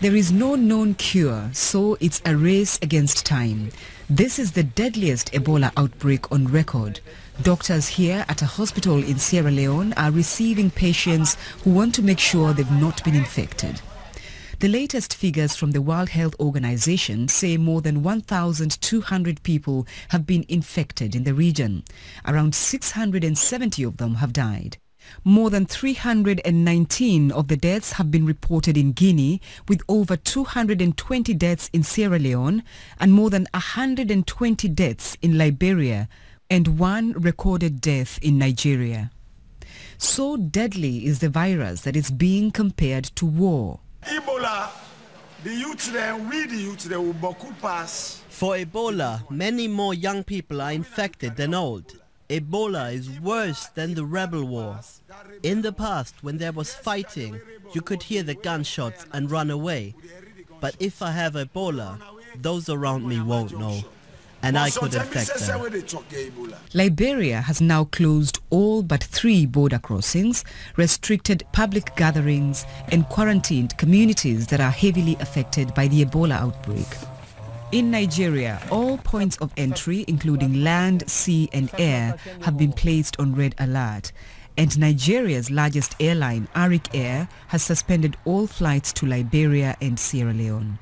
There is no known cure, so it's a race against time. This is the deadliest Ebola outbreak on record. Doctors here at a hospital in Sierra Leone are receiving patients who want to make sure they've not been infected. The latest figures from the World Health Organization say more than 1,200 people have been infected in the region. Around 670 of them have died. More than 319 of the deaths have been reported in Guinea, with over 220 deaths in Sierra Leone and more than 120 deaths in Liberia and one recorded death in Nigeria. So deadly is the virus that is being compared to war. Ebola, the youth there, we the youth there will boku pass. For Ebola, many more young people are infected than old. Ebola is worse than the rebel war. In the past, when there was fighting, you could hear the gunshots and run away. But if I have Ebola, those around me won't know. And I could infect them. Liberia has now closed all but three border crossings, restricted public gatherings and quarantined communities that are heavily affected by the Ebola outbreak. In Nigeria, all points of entry, including land, sea and air, have been placed on red alert. And Nigeria's largest airline, Arik Air, has suspended all flights to Liberia and Sierra Leone.